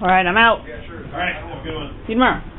All right, I'm out. Yeah, sure. All right, have a good one. See you tomorrow.